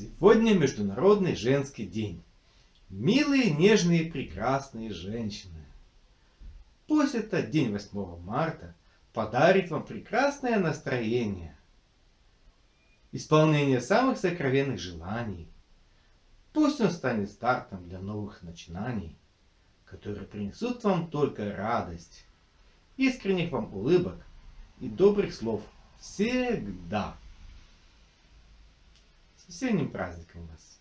Сегодня Международный женский день. Милые, нежные, прекрасные женщины. Пусть этот день 8 марта подарит вам прекрасное настроение, исполнение самых сокровенных желаний. Пусть он станет стартом для новых начинаний, которые принесут вам только радость, искренних вам улыбок и добрых слов всегда. Весенним праздником вас!